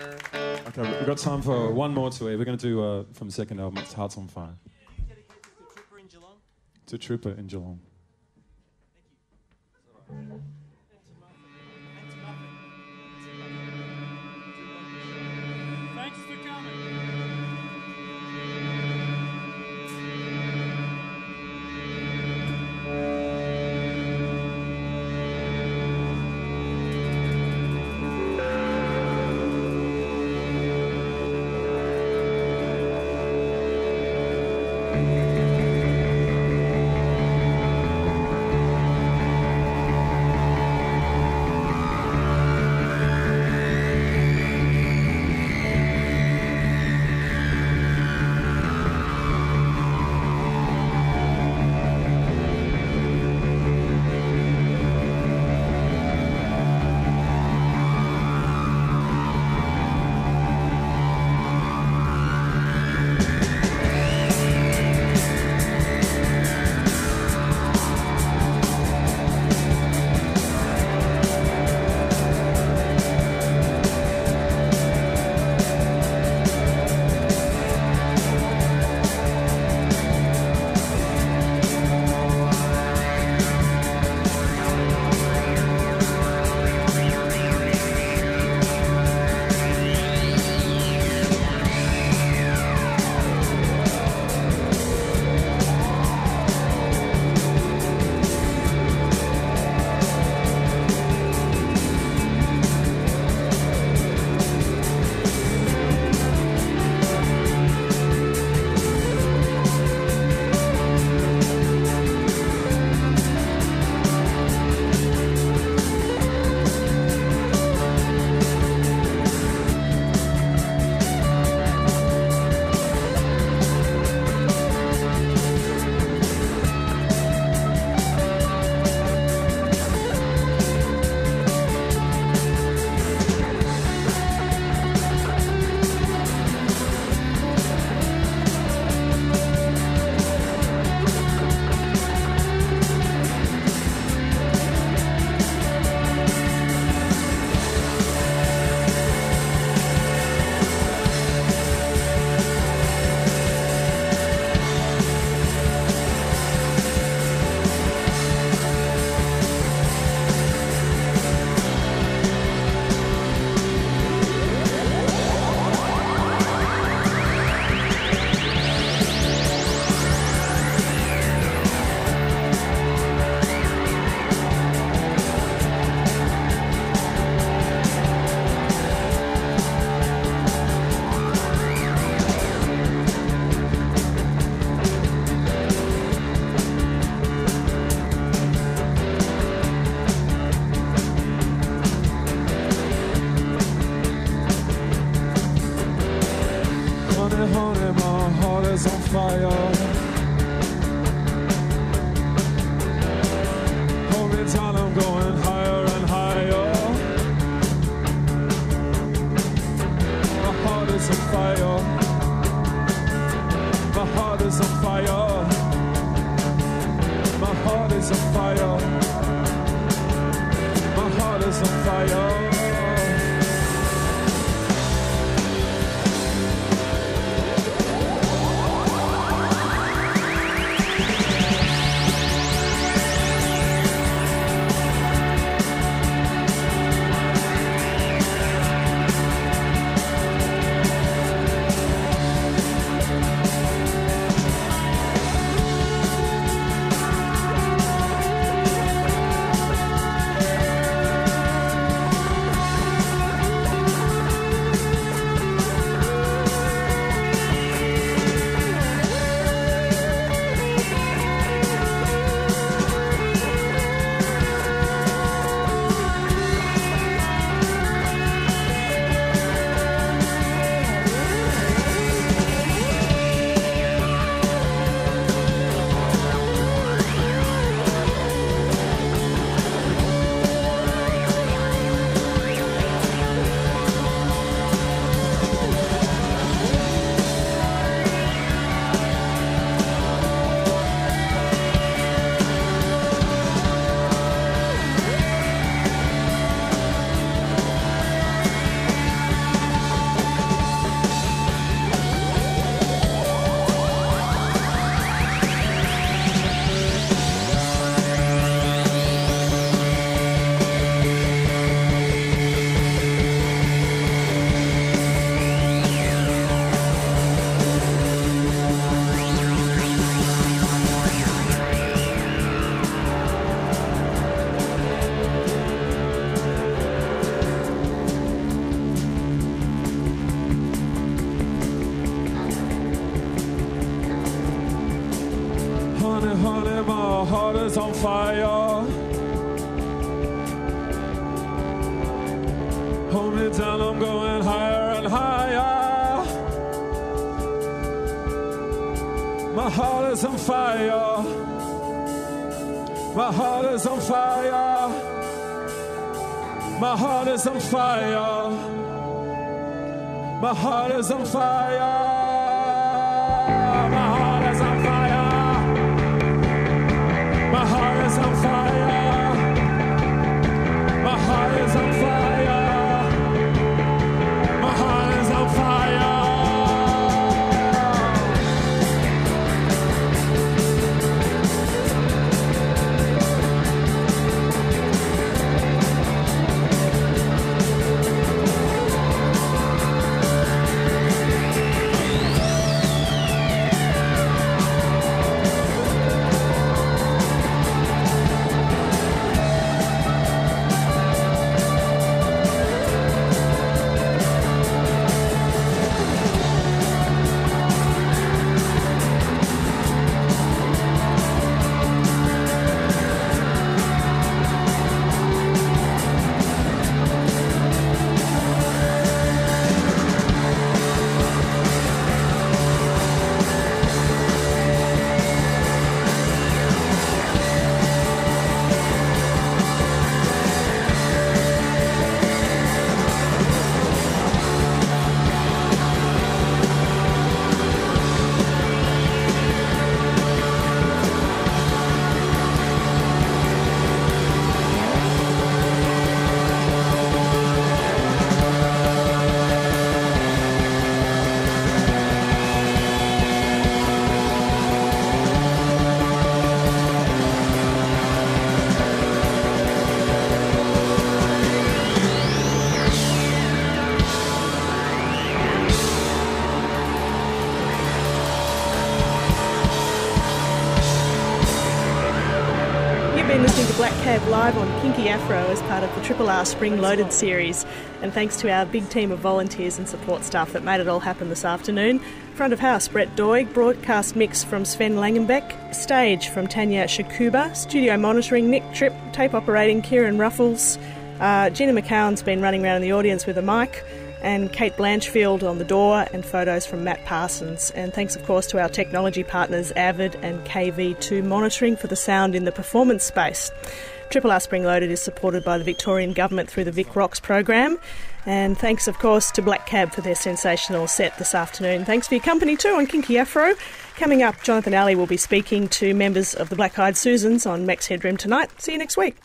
Okay, we've got time for one more to We're going to do uh, from the second album, it's Hearts on Fire. To Trooper in Geelong. Thanks Honey, honey, my heart is on fire. Hold me tight, I'm going higher and higher. My heart is on fire. My heart is on fire. My heart is on fire. My heart is on fire. Is on fire. Hold me down, I'm going higher and higher. My heart is on fire. My heart is on fire. My heart is on fire. My heart is on fire. Been listening to Black Cab live on Kinky Afro as part of the Triple R Spring Loaded series. And thanks to our big team of volunteers and support staff that made it all happen this afternoon. Front of house, Brett Doig, broadcast mix from Sven Langenbeck, stage from Tanya Shakuba, studio monitoring Nick Tripp, tape operating Kieran Ruffles. Uh, Gina McCown's been running around in the audience with a mic, and Kate Blanchfield on the door, and photos from Matt Parsons. And thanks, of course, to our technology partners Avid and KV2 Monitoring for the sound in the performance space. Triple R Spring Loaded is supported by the Victorian Government through the Vic Rocks program. And thanks, of course, to Black Cab for their sensational set this afternoon. Thanks for your company too on Kinky Afro. Coming up, Jonathan Alley will be speaking to members of the Black Eyed Susans on Max Headroom tonight. See you next week.